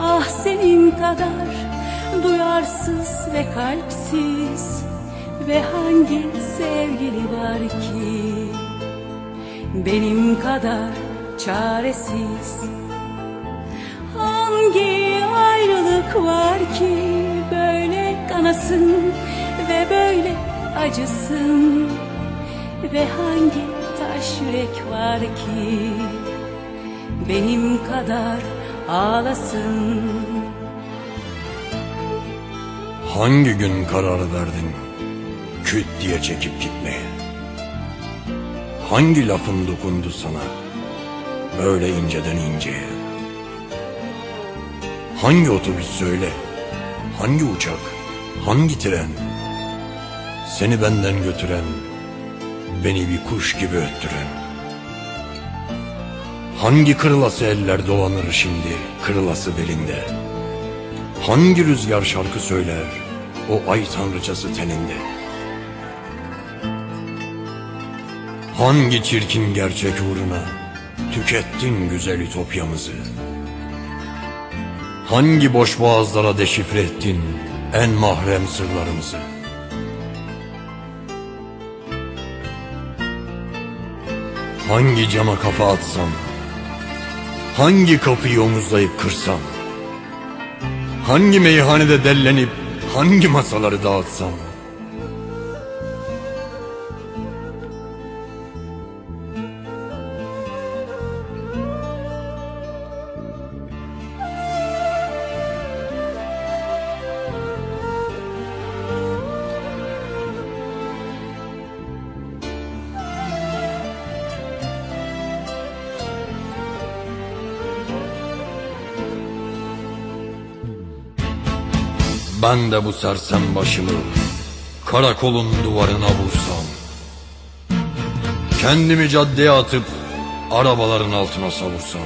ah senin kadar duyarsız ve kalpsiz ve hangi sevgili var ki? Benim kadar çaresiz. Hangi ayrılık var ki böyle kanasın ve böyle acısın? Ve hangi taş yürek var ki? Benim kadar ağlasın Hangi gün karar verdin küt diye çekip gitmeye? Hangi lafın dokundu sana böyle inceden inceye? Hangi otobüs söyle, hangi uçak, hangi tren seni benden götüren, beni bir kuş gibi öttüren? Hangi kırılası eller dolanır şimdi kırılası belinde? Hangi rüzgar şarkı söyler o ay tanrıçası teninde? Hangi çirkin gerçek uğruna tükettin güzel ütopyamızı? Hangi boş boğazlara deşifre ettin en mahrem sırlarımızı? Hangi cama kafa atsam, hangi kapıyı omuzlayıp kırsam, hangi meyhanede dellenip hangi masaları dağıtsam, Ben de bu sersem başımı karakolun duvarına vursam Kendimi caddeye atıp arabaların altına savursam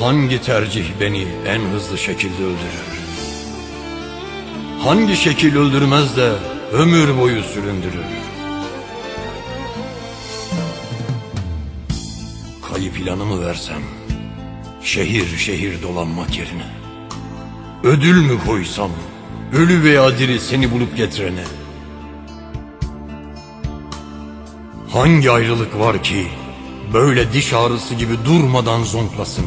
Hangi tercih beni en hızlı şekilde öldürür? Hangi şekil öldürmez de ömür boyu süründürür? Kayıp planımı versem Şehir şehir dolanmak yerine Ödül mü koysam? Ölü veya diri seni bulup getirene. Hangi ayrılık var ki Böyle diş ağrısı gibi durmadan zonklasın?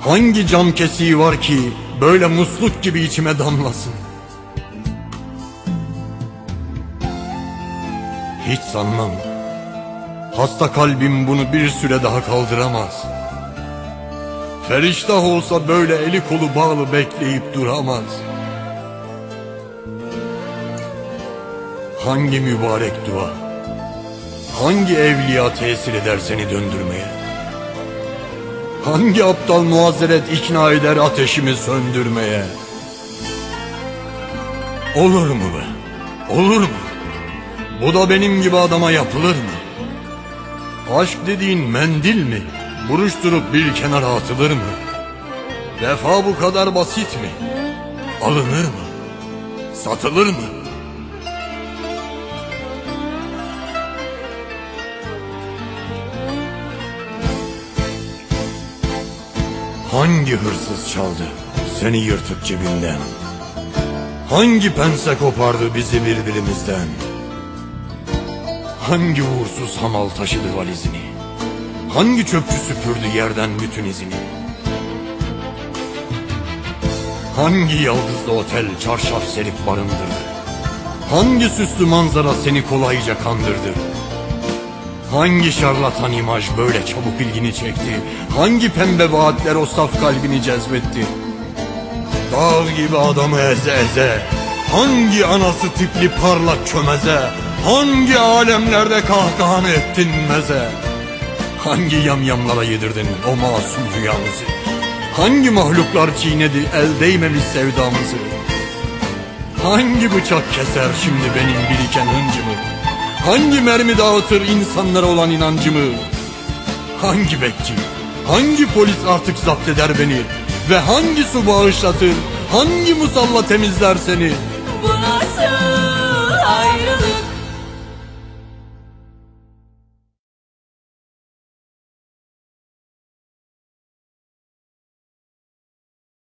Hangi cam kesiği var ki Böyle musluk gibi içime damlasın? Hiç sanmam. Hasta kalbim bunu bir süre daha kaldıramaz Feriştah olsa böyle eli kolu bağlı bekleyip duramaz. Hangi mübarek dua, hangi evliya tesir eder seni döndürmeye? Hangi aptal muazzeret ikna eder ateşimi söndürmeye? Olur mu be? Olur mu? Bu da benim gibi adama yapılır mı? Aşk dediğin mendil mi? Buruşturup bir kenara atılır mı? Vefa bu kadar basit mi? Alınır mı? Satılır mı? Hangi hırsız çaldı seni yırtıp cebinden? Hangi pense kopardı bizi birbirimizden? Hangi uğursuz hamal taşıdı valizini? Hangi çöpçü süpürdü yerden bütün izini? Hangi yıldızlı otel çarşaf serip barındırdı? Hangi süslü manzara seni kolayca kandırdı? Hangi şarlatan imaj böyle çabuk ilgini çekti? Hangi pembe vaatler o saf kalbini cezbetti? Dağ gibi adamı eze eze Hangi anası tipli parlak çömeze Hangi alemlerde kahkahanı ettin meze Hangi yamyamlara yedirdin o masum rüyamızı? Hangi mahluklar çiğnedi el değmemiş sevdamızı? Hangi bıçak keser şimdi benim biriken hıncımı? Hangi mermi dağıtır insanlara olan inancımı? Hangi bekçi Hangi polis artık zapt eder beni? Ve hangi su bağışlatır Hangi musalla temizler seni? Buna